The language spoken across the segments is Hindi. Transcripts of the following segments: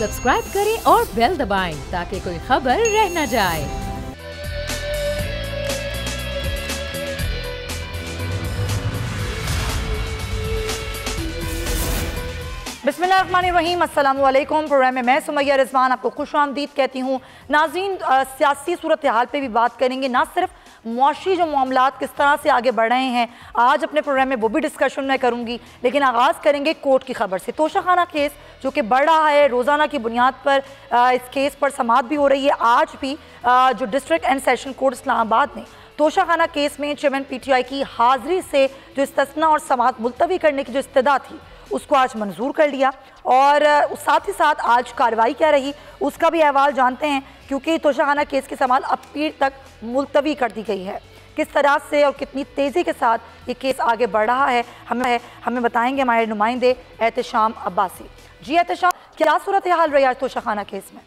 सब्सक्राइब करें और बेल दबाएँ ताकि कोई खबर रह न जाए। अस्सलाम वालेकुम प्रोग्राम में मैं सुमैया रिजवान आपको खुश आमदीद कहती हूँ। नाजीन सियासी सूरत हाल पर भी बात करेंगे। ना सिर्फ़ मुआशी जो मामला किस तरह से आगे बढ़ रहे हैं, आज अपने प्रोग्राम में वो भी डिस्कशन मैं करूँगी। लेकिन आगाज़ करेंगे कोर्ट की खबर से। तोशाखाना केस, जो कि बढ़ रहा है, रोज़ाना की बुनियाद पर इस केस पर समाप्त भी हो रही है। आज भी जो district and session court Islamabad ने तोशाखाना केस में चेयरमैन पीटीआई की हाजिरी से जो इस्तना और समात मुलतवी करने की जो इस्तदा थी, उसको आज मंजूर कर लिया। और साथ ही साथ आज कार्रवाई क्या रही, उसका भी अहवाल जानते हैं। क्योंकि तोशाखाना केस की समाल अपील तक मुलतवी कर दी गई है। किस तरह से और कितनी तेज़ी के साथ ये केस आगे बढ़ रहा है, हमें हमें बताएँगे हमारे नुमाइंदे एहतशाम अब्बासी। जी एहतशाम, क्या सूरत हाल रही आज तोशाखाना केस में?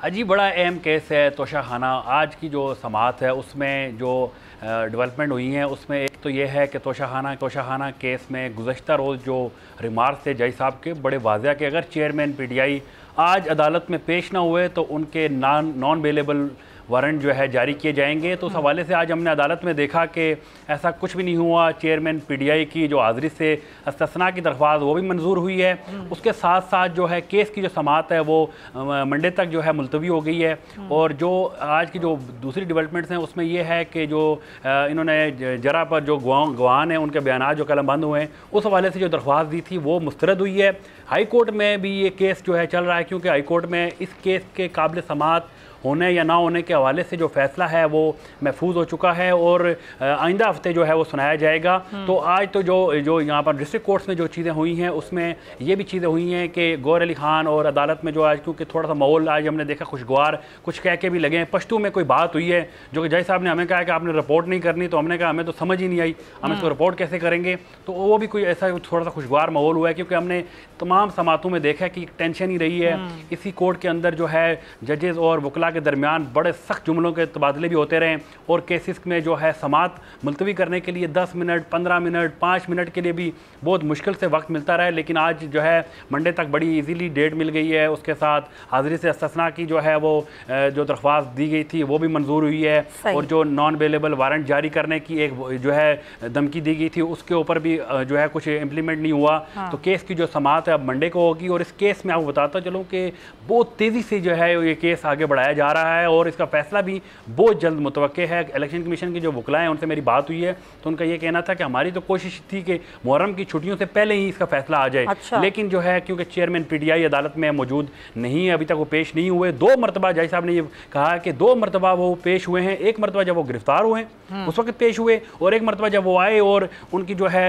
अजी बड़ा अहम केस है तोशाखाना आज की जो समात है, उसमें जो डेवलपमेंट हुई हैं। उसमें एक तो ये है कि तोशाहाना तोशाहाना केस में गुजशत रोज़ जो रिमार्क थे जज साहब के, बड़े वाजिया के। अगर चेयरमैन पी टी आई आज अदालत में पेश ना हुए तो उनके नान नॉन अवेलेबल वारंट जो है जारी किए जाएँगे तो उस हम्म। हवाले से आज हमने अदालत में देखा कि ऐसा कुछ भी नहीं हुआ चेयरमैन पीटीआई की जो हाजिरी से अस्तना की दरख्वास्त वो भी मंजूर हुई है हम्म। उसके साथ साथ जो है केस की जो समात है वो मंडे तक जो है मुलतवी हो गई है हम्म। और जो आज की जो दूसरी डिवेलपमेंट्स हैं उसमें ये है कि जो इन्होंने जरा पर जो गवान हैं उनके बयान जो कलम बंद हुए हैं उस हवाले से जो दरख्वास्त दी थी वो मुस्तरद हुई है हाई कोर्ट में भी ये केस जो है चल रहा है क्योंकि हाई कोर्ट में इस केस के काबिल समात होने या ना होने के हवाले से जो फैसला है वो महफूज हो चुका है और आइंदा हफ़्ते जो है वो सुनाया जाएगा हम्म। तो आज तो जो जो यहाँ पर डिस्ट्रिक्ट कोर्ट्स में जो चीज़ें हुई हैं उसमें ये भी चीज़ें हुई हैं कि गौर अली खान और अदालत में जो आज क्योंकि थोड़ा सा माहौल आज हमने देखा खुशगवार कुछ कह के भी लगे हैं पश्तू में कोई बात हुई है जो कि जज साहब ने हमें कहा कि आपने रिपोर्ट नहीं करनी तो हमने कहा हमें तो समझ ही नहीं आई हम इसको रिपोर्ट हम्म। कैसे करेंगे तो वो भी कोई ऐसा थोड़ा सा खुशगवार माहौल हुआ है क्योंकि हमने तमाम समातों में देखा है कि टेंशन ही रही है। हम्म। इसी कोर्ट के अंदर जो है जजेज़ और वकला के दरमियान बड़े सख्त जुमलों के तबादले भी होते रहे और केसेस में जो है समात मुलतवी करने के लिए दस मिनट पंद्रह मिनट पाँच मिनट के लिए भी बहुत मुश्किल से वक्त मिलता रहा है। लेकिन आज जो है मंडे तक बड़ी ईजीली डेट मिल गई है। उसके साथ हाजिरी से असना की जो है वो जो दरख्वास्त दी गई थी वो भी मंजूर हुई है। और जो नॉन अवेलेबल वारंट जारी करने की एक जो है धमकी दी गई थी उसके ऊपर भी जो है कुछ इम्प्लीमेंट नहीं हुआ। हाँ। तो केस की जो समात है मंडे को होगी और इस केस में आपको बताता चलूँ कि बहुत तेज़ी से जो है ये केस आगे बढ़ाया जा रहा है और इसका फैसला भी बहुत जल्द मुतव है इलेक्शन कमीशन की जो वकलाएँ उनसे मेरी बात हुई है तो उनका ये कहना था कि हमारी तो कोशिश थी कि मुहर्रम की छुट्टियों से पहले ही इसका फैसला आ जाए अच्छा। लेकिन जो है क्योंकि चेयरमैन पीटीआई अदालत में मौजूद नहीं है अभी तक वो पेश नहीं हुए दो मरतबा जज साहब ने ये कहा कि दो मरतबा वो पेश हुए हैं एक मरतबा जब वो गिरफ़्तार हुए हम्म। उस वक्त पेश हुए और एक मरतबा जब वो आए और उनकी जो है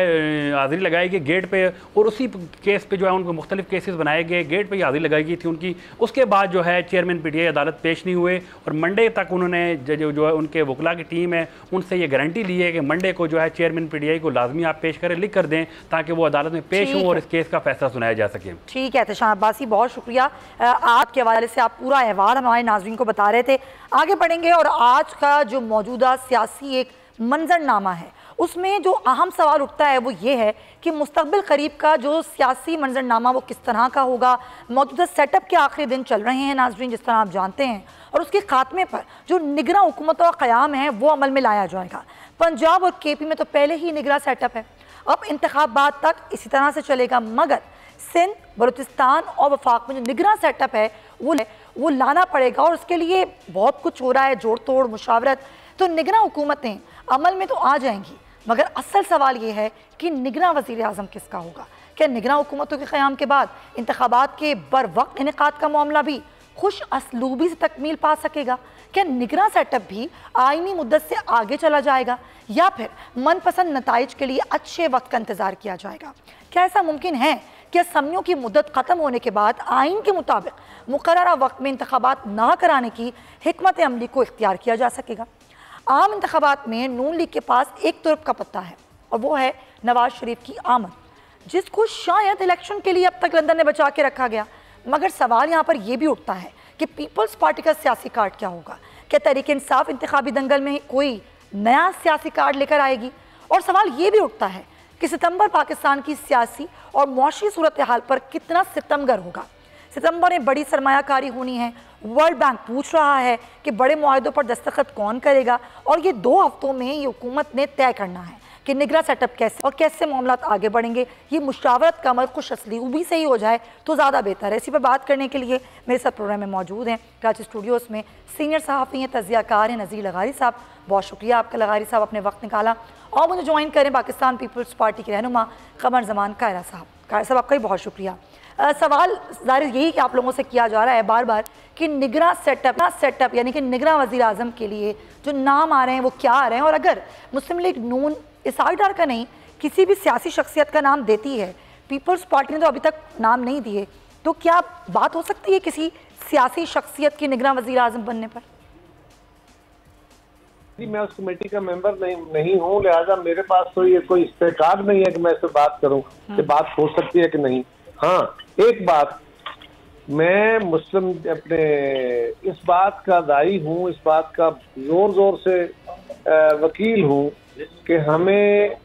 हाजिरी लगाई गई गेट पे और उसी केस पे जो है उनको मुख्तलिफ़ केसेस बनाए गए गेट पे हाजिरी लगाई गई थी उनकी। उसके बाद जो है चेयरमैन पीटीआई अदालत पेश नहीं हुए और मंडे तक उन्होंने जो जो है उनके वकला की टीम है उनसे ये गारंटी ली है कि मंडे को जो है चेयरमैन पीटीआई को लाजमी आप पेश करें लिख कर दें ताकि वो अदालत में पेश हों और इस केस का फैसला सुनाया जा सके। ठीक है तशान अब्बासी बहुत शुक्रिया। आपके हवाले से आप पूरा अहवाल हमारे नाजरन को बता रहे थे। आगे बढ़ेंगे और आज का जो मौजूदा सियासी एक मंजरनामा है उसमें जो अहम सवाल उठता है वो ये है कि मुस्तबिल करीब का जो सियासी मंजरनामा वो किस तरह का होगा, मौजूदा सेटअप के आखिरी दिन चल रहे हैं नाजरीन, जिस तरह आप जानते हैं। और उसके खात्मे पर जो निगरा हुकूमत और क़्याम है, वो अमल में लाया जाएगा। पंजाब और के पी में तो पहले ही निगरा सेटअप है। अब इंतबात तक इसी तरह से चलेगा, मगर सिंध, बलूचिस्तान और वफाक में जो निगरा सेटअप है, वो वो लाना पड़ेगा। और उसके लिए बहुत कुछ हो रहा है जोड़ तोड़ मुशावरत। तो निगरा हुकूमतें अमल में तो आ जाएँगी। मगर असल सवाल ये है कि निगरा वज़ीर अजम किसका होगा? क्या निगरा हुकूमतों के क़्याम के बाद इंतबात के बर वक्त इनका का मामला भी खुश असलूबी से तकमील पा सकेगा? क्या निगरा सेटअप भी आइनी मुद्दत से आगे चला जाएगा? या फिर मनपसंद नतज के लिए अच्छे वक्त का इंतज़ार किया जाएगा? क्या ऐसा मुमकिन है कि असम्बलियों की मुद्दत ख़त्म होने के बाद आइन के मुताबिक मुकर वक्त में इंतबात ना कराने की हमत अमली को इख्तियार किया जा सकेगा? आम इंतबात में नून लीग के पास एक तुरफ का पत्ता है और वो है नवाज़ शरीफ की आमद, जिसको शायद इलेक्शन के लिए अब तक लंदन ने बचा के रखा गया। मगर सवाल यहाँ पर यह भी उठता है कि पीपल्स पार्टी का सियासी कार्ड क्या होगा? क्या तरीके इंसाफ इंतबी दंगल में कोई नया सियासी कार्ड लेकर आएगी? और सवाल ये भी उठता है कि सितंबर पाकिस्तान की सियासी और मुआशी सूरत हाल पर कितना सितमगर होगा? सितंबर में बड़ी सरमायाकारी होनी है वर्ल्ड बैंक पूछ रहा है कि बड़े माहों पर दस्तखत कौन करेगा? और ये दो हफ्तों में ये हुकूमत ने तय करना है कि निगरा सेटअप कैसे और कैसे मामला आगे बढ़ेंगे। ये मुशावरत का अमल खुश असली भी सही हो जाए तो ज़्यादा बेहतर है। इसी पर बात करने के लिए मेरे साथ प्रोग्राम में मौजूद हैं। कराची स्टूडियोज़ में सीनियर सहाफ़ी हैं, तजियाकार हैं नज़ीर लगारी साहब। बहुत शुक्रिया आपका लगारी साहब अपने वक्त निकाला। और मुझे ज्वाइन करें पाकिस्तान पीपल्स पार्टी के रहनुमा कमर जमान कायरा साहब। कायरा साहब, आपका भी बहुत शुक्रिया। सवाल ज़ाहिर यही कि आप लोगों से किया जा रहा है बार बार कि निगरा सेटअप ना सेटअप यानी कि निगरा वजी अजम के लिए जो नाम आ रहे हैं वो क्या आ रहे हैं? और अगर मुस्लिम लीग नून इस आर का नहीं किसी भी सियासी शख्सियत का नाम देती है पीपल्स पार्टी ने तो अभी तक नाम नहीं दिए तो क्या बात हो सकती है किसी सियासी शख्सियत की निगरान वजी अजम बनने पर? जी मैं उस कमेटी का मेंबर नहीं नहीं हूँ लिहाजा मेरे पास तो ये कोई इस्तेकार नहीं है कि मैं इससे बात करूँ कि हम्म। बात हो सकती है कि नहीं। हाँ एक बात, मैं मुस्लिम अपने इस बात का दाई हूँ, इस बात का ज़ोर ज़ोर से वकील हूँ कि हमें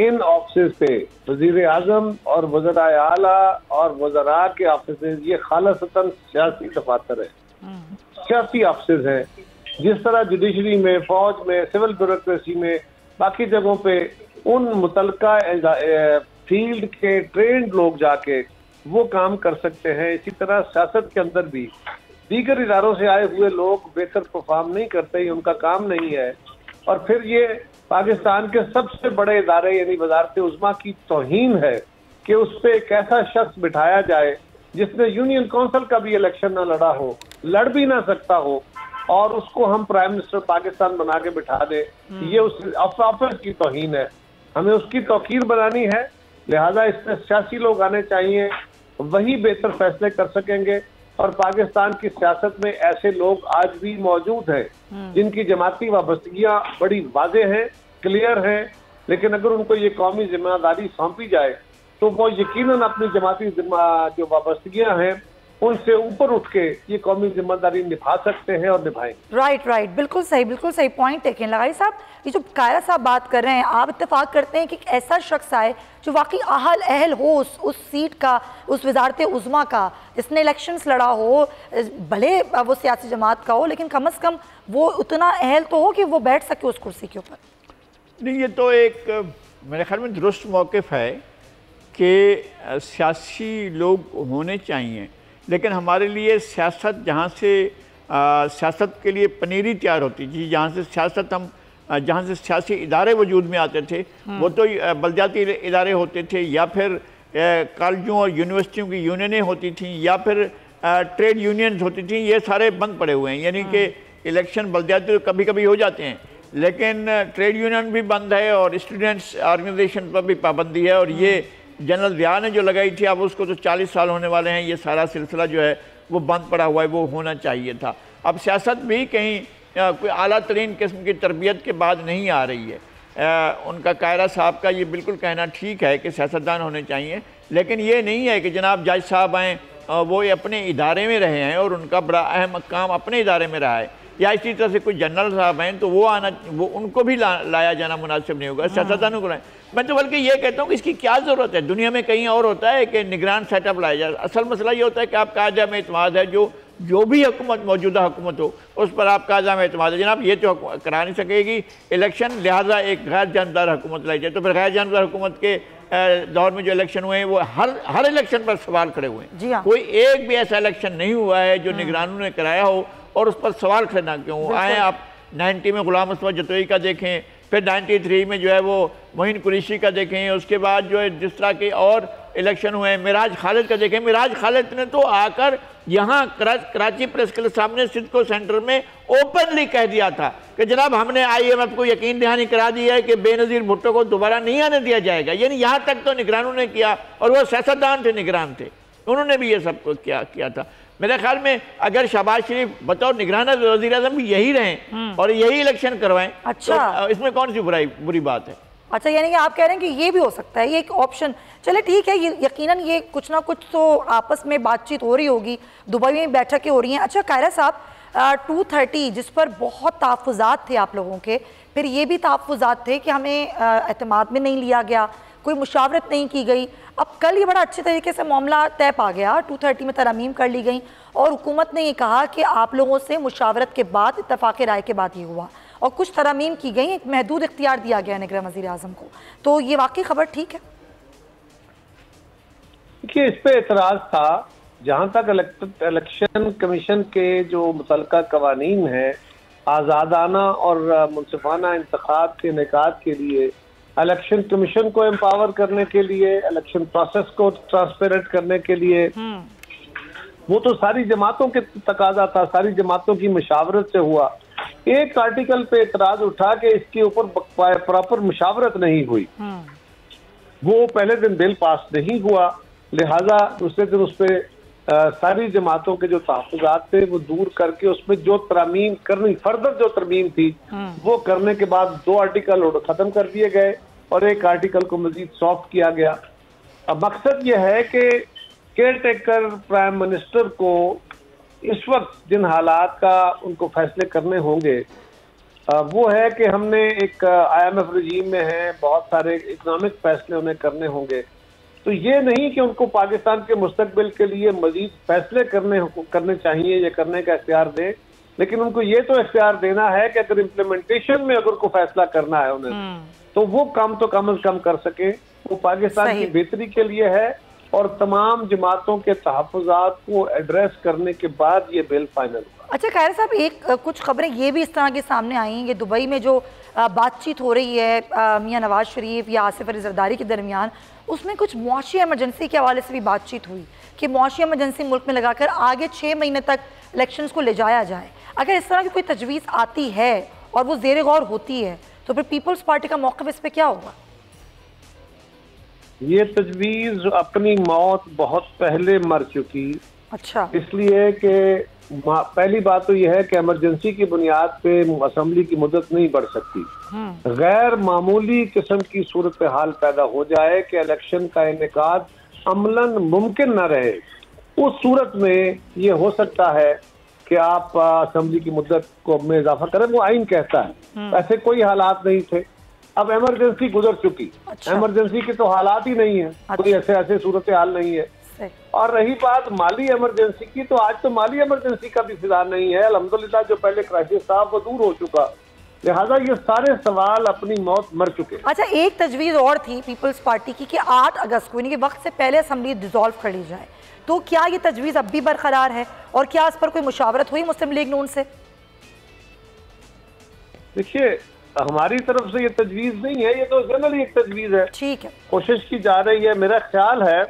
इन ऑफ़िस पे वज़ीर आज़म और वजरा आला और वजरा के ऑफ़िस ये खालसतन सियासी दफातर है। सियासी ऑफ़िस हैं। जिस तरह जुडिशरी में, फौज में सिविल ब्यूरोक्रेसी में, बाकी जगहों पे उन मुतल फ़ील्ड के ट्रेंड लोग जाके वो काम कर सकते हैं। इसी तरह सियासत के अंदर भी दीगर इदारों से आए हुए लोग बेहतर परफॉर्म नहीं करते उनका काम नहीं है। और फिर ये पाकिस्तान के सबसे बड़े इदारे यानी वजारत उजमा की तोहन है कि उस पर एक ऐसा शख्स बिठाया जाए जिसने यूनियन काउंसिल का भी इलेक्शन ना लड़ा हो लड़ भी ना सकता हो और उसको हम प्राइम मिनिस्टर पाकिस्तान बना के बिठा दे। हम्म। ये उस ऑफ़िस की तोहन है। हमें उसकी तोकीर बनानी है लिहाजा इसमें सियासी लोग आने चाहिए। वही बेहतर फैसले कर सकेंगे और पाकिस्तान की सियासत में ऐसे लोग आज भी मौजूद हैं हम्म। जिनकी जमाती वाबस्तगियाँ बड़ी वाजे हैं क्लियर हैं लेकिन अगर उनको ये कौमी ज़िम्मेदारी सौंपी जाए तो वो यकीनन अपनी जमाती जो वाबस्तगियाँ हैं उनसे ऊपर उठ के ये कौमी ज़िम्मेदारी निभा सकते हैं और निभाएँ राइट राइट बिल्कुल सही बिल्कुल सही पॉइंट टेकन लगाई साहब। ये जो कायरा साहब बात कर रहे हैं आप इतफाक करते हैं कि एक ऐसा शख्स आए जो वाकई अहल अहल हो उस उस सीट का उस वजारत उज़मा का। जिसने इलेक्शंस लड़ा हो भले वो सियासी जमात का हो लेकिन कम अज़ कम वो उतना अहल तो हो कि वो बैठ सके उस कुर्सी के ऊपर। नहीं ये तो एक मेरे ख्याल में दुरुस्त मौक़ है कि सियासी लोग होने चाहिए। लेकिन हमारे लिए सियासत जहाँ से सियासत के लिए पनीरी तैयार होती थी जहाँ से सियासत हम जहाँ से सियासी इदारे वजूद में आते थे हम्म। वो तो बलदियाती इदारे होते थे या फिर कॉलेजों और यूनिवर्सिटियों की यूनियनें होती थी या फिर ट्रेड यूनियंस होती थी ये सारे बंद पड़े हुए हैं यानी कि हम्म। इलेक्शन बलदियाती तो कभी कभी हो जाते हैं लेकिन ट्रेड यूनियन भी बंद है और स्टूडेंट्स ऑर्गेनाइजेशन पर भी पाबंदी है और ये जनरल व्याह ने जो लगाई थी अब उसको तो चालीस साल होने वाले हैं ये सारा सिलसिला जो है वो बंद पड़ा हुआ है वो होना चाहिए था। अब सियासत भी कहीं आ, कोई अली तरीन किस्म की तरबियत के बाद नहीं आ रही है। आ, उनका कायरा साहब का ये बिल्कुल कहना ठीक है कि सियासतदान होने चाहिए लेकिन ये नहीं है कि जनाब जज साहब आएँ वो अपने इदारे में रहे हैं और उनका बड़ा अहम काम अपने इदारे में रहा है। या इसी तरह से कोई जनरल साहब हैं तो वो आना वो उनको भी ला, लाया जाना मुनासिब नहीं होगा। सियासतदानों को लाए मैं तो बल्कि ये कहता हूँ कि इसकी क्या ज़रूरत है? दुनिया में कहीं और होता है कि निगरान सेटअप लाया जाए? असल मसला ये होता है कि आपका आजाम एतमाद है जो जो भी हुकूमत मौजूदा हुकूमत हो उस पर आपका आजाम एतमाद है। जनाब ये तो करा नहीं सकेगी। इलेक्शन लिहाजा एक गैर जानदार हुकूमत लाई जाए। तो फिर गैर जानदार हुकूमत के दौर में जो इलेक्शन हुए हैं वो हर हर इलेक्शन पर सवाल खड़े हुए हैं। हाँ। कोई एक भी ऐसा इलेक्शन नहीं हुआ है जो हाँ। निगरानों ने कराया हो और उस पर सवाल खड़े ना क्यों आए आप नाइन्टी में गुलाम असमत जतोई का देखें फिर 93 में जो है वो मोहन कुरेशी का देखें, उसके बाद जो है जिस तरह के और इलेक्शन हुए हैं, मिराज खालिद का देखें, मिराज खालिद ने तो आकर यहाँ कराची प्रेस क्लब सामने सिद्धको सेंटर में ओपनली कह दिया था कि जनाब हमने आईएमएफ को यकीन दहानी करा दी है कि बेनज़ीर भुट्टो को दोबारा नहीं आने दिया जाएगा। यानी यहाँ तक तो निगरानों ने किया और वो सियासतदान थे, निगरान थे। उन्होंने भी ये सब कुछ किया किया था। मेरे ख्याल में अगर शहबाज शरीफ बतौर निगराना वजी अजम भी यही रहे हम्म। और यही इलेक्शन करवाएँ। अच्छा। तो इसमें कौन सी बुराई बुरी बात है? अच्छा यानी कि आप कह रहे हैं कि ये भी हो सकता है ये एक ऑप्शन चले ठीक है ये यकीनन ये कुछ ना कुछ तो आपस में बातचीत हो रही होगी दुबई में बैठकें हो रही हैं। अच्छा कायरा साहब टू थर्टी जिस पर बहुत तहफ़ात थे आप लोगों के फिर ये भी तहफ़ात थे कि हमें अतमाद में नहीं लिया गया कोई मुशावरत नहीं की गई। अब कल ये बड़ा अच्छे तरीके से मामला तय पा गया। टू थर्टी में तरमीम कर ली गई और हुकूमत ने ये कहा कि आप लोगों से मुशावरत के बाद इतफाक़ राय के बाद ये हुआ और कुछ तरमीम की गई, एक महदूद इख्तियार दिया गया निगर वजी अजम को। तो ये वाकई खबर ठीक है? देखिए, इस पर एतराज़ था। जहाँ तक इलेक्शन कमीशन के जो मुतल कवानीन है, आज़ादाना और मुनफाना इंतखब के इनका के लिए इलेक्शन कमीशन को एम्पावर करने के लिए इलेक्शन प्रोसेस को ट्रांसपेरेंट करने के लिए। वो तो सारी जमातों के तकाजा था सारी जमातों की मशावरत से हुआ। एक आर्टिकल पे इतराज उठा के इसके ऊपर प्रॉपर मुशावरत नहीं हुई। वो पहले दिन बिल पास नहीं हुआ लिहाजा दूसरे दिन उस पर सारी जमातों के जो तहफात थे वो दूर करके उसमें जो तरमीम करनी फर्दर जो तरमीम थी वो करने के बाद दो आर्टिकल खत्म कर दिए गए। और एक आर्टिकल को मजीद सॉफ्ट किया गया अब मकसद यह है कि केयर टेकर प्राइम मिनिस्टर को इस वक्त जिन हालात का उनको फैसले करने होंगे वो है कि हमने एक आईएमएफ रजीम में है, बहुत सारे इकोनॉमिक फैसले उन्हें करने होंगे तो ये नहीं कि उनको पाकिस्तान के मुस्तबिल के लिए मजीद फैसले करने करने चाहिए या करने का इख्तियार दें, लेकिन उनको ये तो इख्तियार देना है कि अगर इम्प्लीमेंटेशन में अगर को फैसला करना है उन्हें हम्म। तो वो काम तो कम अज कम कर सके। वो पाकिस्तान की बेहतरी के लिए है और तमाम जमातों के तहफात को एड्रेस करने के बाद ये बिल फाइनल हुआ। अच्छा खैर साहब एक कुछ खबरें ये भी इस तरह के सामने आई हैं ये दुबई में जो बातचीत हो रही है मियाँ नवाज़ शरीफ या आसिफ अली जरदारी के दरमियान उसमें कुछ मुआशी एमरजेंसी के हवाले से भी बातचीत हुई कि मुआशी एमरजेंसी मुल्क में लगाकर आगे छः महीने तक इलेक्शंस को ले जाया जाए। अगर इस तरह की कोई तजवीज़ आती है और वो जेर गौर होती है तो फिर पीपल्स पार्टी का मौक़ इस पर क्या होगा? ये तजवीज़ अपनी मौत बहुत पहले मर चुकी। अच्छा। इसलिए कि पहली बात तो यह है कि इमरजेंसी की बुनियाद पे असम्बली की मदद नहीं बढ़ सकती। हम्म। गैर मामूली किस्म की सूरत हाल पैदा हो जाए कि इलेक्शन का इनका अमलन मुमकिन न रहे उस सूरत में ये हो सकता है कि आप असम्बली की मुद्दत को में इजाफा करें वो आइन कहता है। हम्म। ऐसे कोई हालात नहीं थे। अब इमरजेंसी गुजर चुकी। इमरजेंसी अच्छा। के तो हालात ही नहीं है। अच्छा। कोई ऐसे ऐसे सूरत हाल नहीं है। और रही बात माली इमरजेंसी की तो आज तो माली इमरजेंसी का भी फ़िलहाल नहीं है। अलहमदुल्ला जो पहले क्राइसिस था वो दूर हो चुका। लिहाजा ये सारे सवाल अपनी मौत मर चुके अच्छा एक तजवीज़ और थी पीपल्स पार्टी की कि 8 अगस्त को यानी वक्त से पहले असम्बली डिजोल्व कर ली जाए। तो क्या ये तजवीज़ अब भी बरकरार है और क्या इस पर कोई मुशावरत हुई मुस्लिम लीग नून से? देखिए हमारी तरफ़ से ये तजवीज़ नहीं है ये तो जनरली एक तजवीज़ है। ठीक है। कोशिश की जा रही है मेरा ख्याल है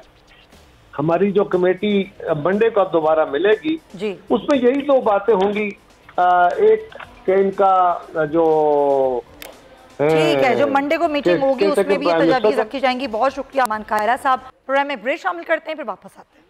हमारी जो कमेटी मंडे को अब दोबारा मिलेगी जी। उसमें यही दो बातें होंगी। एक के इनका जो ठीक है जो मंडे को मीटिंग होगी उसमें भी तजावीज रखी जाएँगी। बहुत शुक्रिया मान कायरा साहब। प्रोग्राम में ब्रेक शामिल करते हैं फिर वापस आते हैं।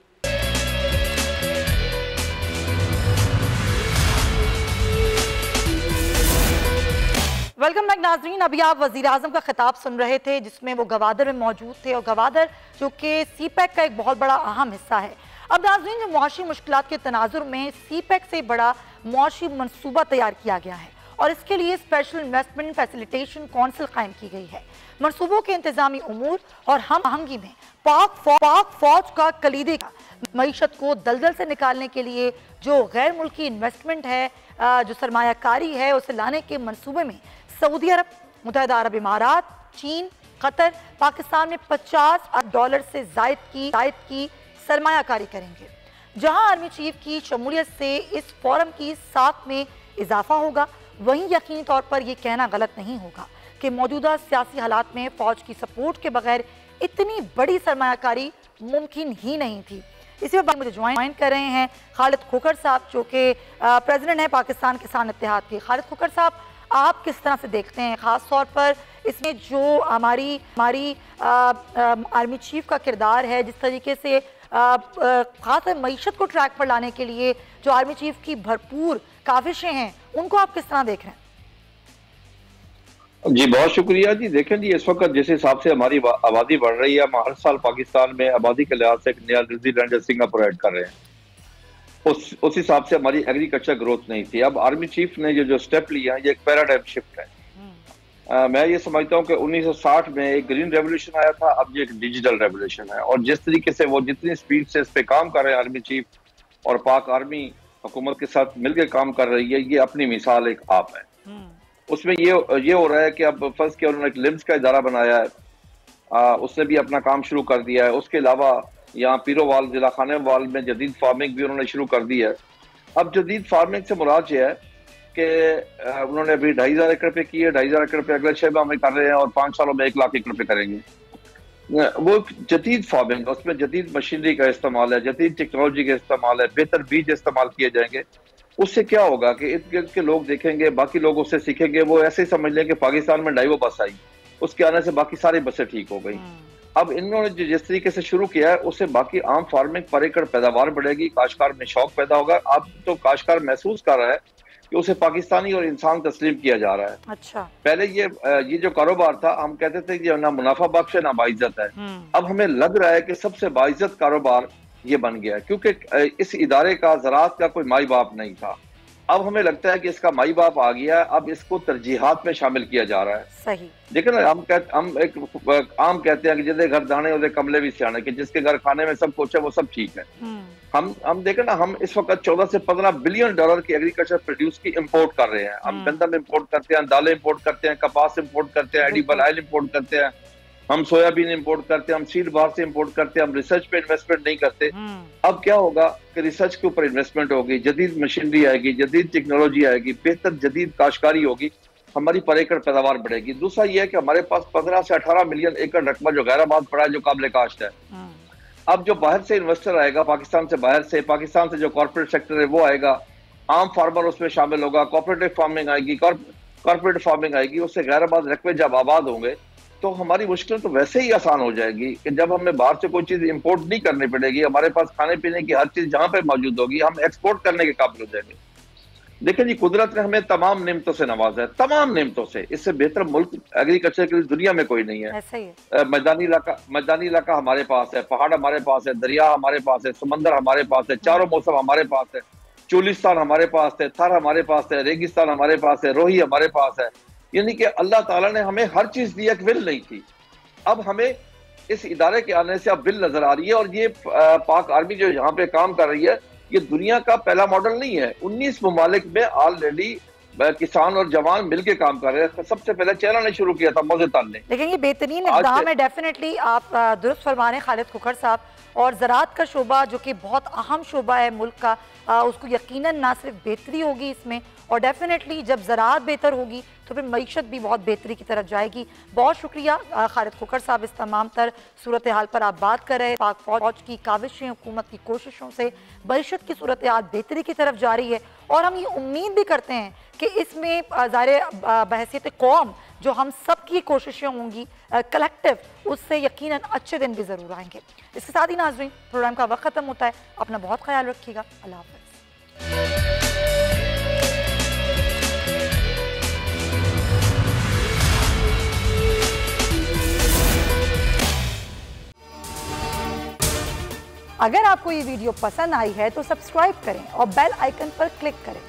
वेलकम बैक नाजरीन। अभी आप वजी अजम का खिताब सुन रहे थे जिसमें वो गवादर में मौजूद थे और गवादर जो कि सी पैक का एक बहुत बड़ा अहम हिस्सा है। अब नाजरीन जो मुआशी मुश्किल के तनाजुर में सी पैक से बड़ा मुआशी मनसूबा तैयार किया गया है और इसके लिए स्पेशल इन्वेस्टमेंट फैसिलिटेशन काउंसिल कायम की गई है। मनसूबों के इंतजामी अमूर और हम आहंगी में पाक फौ, पाक फौज का कलीदे का मीशत को दलदल से निकालने के लिए जो गैर मुल्की इन्वेस्टमेंट है जो सरमाकारी है उसे लाने के मनसूबे में सऊदी अरब मुतहदा अरब इमारात चीन कतर पाकिस्तान में 50 अरब डॉलर से जायद की जायद की सरमाकारी करेंगे। जहाँ आर्मी चीफ की शमूलियत से इस फोरम की साख में इजाफा होगा, वहीं यकीनी तौर पर यह कहना गलत नहीं होगा कि मौजूदा सियासी हालात में फौज की सपोर्ट के बगैर इतनी बड़ी सरमाकारी मुमकिन ही नहीं थी। इसी वक्त मुझे ज्वाइन कर रहे हैं खालिद खोकर साहब, जो कि प्रेसिडेंट हैं पाकिस्तान किसान इतिहाद के। खालिद खोकर साहब, आप किस तरह से देखते हैं? ख़ास तौर पर इसमें जो हमारी हमारी आर्मी चीफ का किरदार है, जिस तरीके से ख़ास मीशत को ट्रैक पर लाने के लिए जो आर्मी चीफ की भरपूर काविशें हैं, उनको आप किस तरह देख रहे हैं? जी, बहुत शुक्रिया जी। देखें जी, इस वक्त जिस हिसाब से हमारी आबादी बढ़ रही है, हम हर साल पाकिस्तान में आबादी के लिहाज से एक नया न्यूजीलैंड या सिंगापुर ऐड कर रहे हैं। उस उस हिसाब से हमारी एग्रीकल्चर ग्रोथ नहीं थी। अब आर्मी चीफ ने ये जो स्टेप लिया ये एक पैराडाइम शिफ्ट है। आ, मैं ये समझता हूँ कि 1960 में एक ग्रीन रेवोल्यूशन आया था अब ये एक डिजिटल रेवोल्यूशन है। और जिस तरीके से वो जितनी स्पीड से इस पे काम कर रहे हैं आर्मी चीफ और पाक आर्मी हुकूमत के साथ मिलकर काम कर रही है ये अपनी मिसाल एक आप है। उसमें ये ये हो रहा है कि अब फ़र्ज़ के उन्होंने एक लिम्स का इदारा बनाया है। आ, उसने भी अपना काम शुरू कर दिया है। उसके अलावा यहाँ पीरोवाल जिला खाने वाल में जदीद फ़ार्मिंग भी उन्होंने शुरू कर दी है। अब जदीद फ़ार्मिंग से मुराद ये है कि उन्होंने अभी ढाई हज़ार एकड़ पे की है ढाई हज़ार एकड़ पे अगले छह माह में कर रहे हैं और पाँच सालों में एक लाख एकड़ पे करेंगे। वो जदीद फ़ार्मिंग उसमें जदीद मशीनरी का इस्तेमाल है जदीद टेक्नोलॉजी का इस्तेमाल है बेहतर बीज इस्तेमाल किए जाएँगे। उससे क्या होगा कि इर्द गिर्द के लोग देखेंगे बाकी लोग उससे सीखेंगे वो ऐसे ही समझ लें कि पाकिस्तान में डाइवो बस आई उसके आने से बाकी सारी बसें ठीक हो गई। हम्म। अब इन्होंने जिस तरीके से शुरू किया है उससे बाकी आम फ़ार्मिंग पर एकड़ पैदावार बढ़ेगी काशकार में शौक पैदा होगा। अब तो काशकार महसूस कर रहा है कि उसे पाकिस्तानी और इंसान तस्लीम किया जा रहा है। अच्छा। पहले ये ये जो कारोबार था हम कहते थे कि ना मुनाफा बख्श है ना बाइजत है। हम्म। अब हमें लग रहा है कि सबसे बाइजत कारोबार ये बन गया क्योंकि इस इदारे का ज़रात का कोई माई बाप नहीं था। अब हमें लगता है कि इसका माई बाप आ गया अब इसको तरजीहत में शामिल किया जा रहा है। सही। देखो ना हम कहते हम एक आम कहते हैं कि जिसे घर दाने उसे कमले भी सियाने कि जिसके घर खाने में सब कुछ है वो सब ठीक है। हम्म। हम हम देखें ना हम इस वक्त चौदह से पंद्रह बिलियन डॉलर की एग्रीकल्चर प्रोड्यूस की इम्पोर्ट कर रहे हैं। हम हम्म। गंदम इम्पोर्ट करते हैं दालें इम्पोर्ट करते हैं कपास इम्पोर्ट करते हैं एडिबल ऑयल इम्पोर्ट करते हैं। हम सोयाबीन इंपोर्ट करते हैं हम सीड बाहर से इंपोर्ट करते हैं हम रिसर्च पे इन्वेस्टमेंट नहीं करते हम्म। अब क्या होगा कि रिसर्च के ऊपर इन्वेस्टमेंट होगी जदीद मशीनरी आएगी जदीद टेक्नोलॉजी आएगी बेहतर जदीद काशकारी होगी हमारी पर एकड़ पैदावार बढ़ेगी दूसरा यह है कि हमारे पास पंद्रह से अठारह मिलियन एकड़ रकबा जो गैराबाद पड़ा है जो काबिल काश्त है हम्म। अब जो बाहर से इन्वेस्टर आएगा पाकिस्तान से बाहर से पाकिस्तान से जो कॉर्पोरेट सेक्टर है वो आएगा आम फार्मर उसमें शामिल होगा कॉपरेटिव फ़ार्मिंग आएगी कॉर्पोरेट फ़ार्मिंग आएगी उससे गैराबाद रकबे जब आबाद होंगे तो हमारी मुश्किल तो वैसे ही आसान हो जाएगी कि जब हमें बाहर से कोई चीज़ इंपोर्ट नहीं करनी पड़ेगी हमारे पास खाने पीने की हर चीज़ जहाँ पे मौजूद होगी हम एक्सपोर्ट करने के काबिल हो जाएँगे देखिए जी कुदरत ने हमें तमाम नियमतों से नवाजा है तमाम नियमतों से इससे बेहतर मुल्क एग्रीकल्चर के लिए दुनिया में कोई नहीं है मैदानी इलाका मैदानी इलाका हमारे पास है पहाड़ हमारे पास है दरिया हमारे पास है समंदर हमारे पास है चारों मौसम हमारे पास है चोलिस्तान हमारे पास है थर हमारे पास है रेगिस्तान हमारे पास है रोही हमारे पास है यानी कि अल्लाह ताला ने हमें हर चीज़ दी एक विल नहीं थी। अब हमें इस इदारे के आने से अब बिल नज़र आ रही है और ये पाक आर्मी जो यहाँ पे काम कर रही है ये दुनिया का पहला मॉडल नहीं है। उन्नीस ममालिक में ऑलरेडी किसान और जवान मिलकर काम कर रहे हैं। सबसे पहले चाइना ने शुरू किया था मोजेतान ने। लेकिन ये बेहतरीन इकदाम है डेफिनेटली आप दुरुस्त फरमा रहे खालिद खुखर साहब। और ज़रात का शोबा जो कि बहुत अहम शोबा है मुल्क का आ, उसको यकीनन ना सिर्फ़ बेहतरी होगी इसमें और डेफिनेटली जब ज़रात बेहतर होगी तो फिर मीशत भी बहुत बेहतरी की तरफ़ जाएगी। बहुत शुक्रिया खालिद खुकर साहब इस तमाम तर सूरत हाल पर आप बात कर रहे हैं। पाक फौज की काविशें, हुकूमत की कोशिशों से मीशत की सूरत हाल बेहतरी की तरफ़ जा रही है। और हम ये उम्मीद भी करते हैं कि इसमें ज़ाहिर बहसीत कौम जो हम सब की कोशिशें होंगी कलेक्टिव, उससे यकीनन अच्छे दिन भी ज़रूर आएँगे। इसके साथ ही नाजरीन, प्रोग्राम का वक्त ख़त्म होता है। अपना बहुत ख्याल रखिएगा। अल्लाह हाफ़ अगर आपको ये वीडियो पसंद आई है तो सब्सक्राइब करें और बेल आइकन पर क्लिक करें।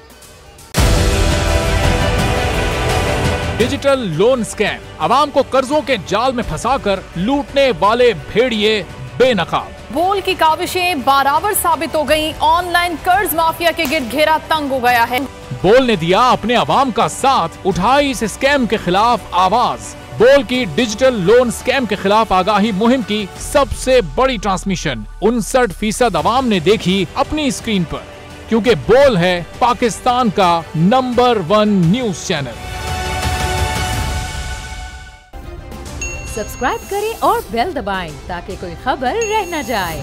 डिजिटल लोन स्कैम आवाम को कर्जों के जाल में फंसाकर लूटने वाले भेड़िए बेनकाब। बोल की काविशें बराबर साबित हो गई। ऑनलाइन कर्ज माफिया के गिर घेरा तंग हो गया है। बोल ने दिया अपने आवाम का साथ उठाई इस स्कैम के खिलाफ आवाज़। बोल की डिजिटल लोन स्कैम के खिलाफ आगाही मुहिम की सबसे बड़ी ट्रांसमिशन। उनसठ फ़ीसद आवाम ने देखी अपनी स्क्रीन पर, क्योंकि बोल है पाकिस्तान का number one news channel. Subscribe करें और बेल दबाएँ ताकि कोई खबर रह न जाए।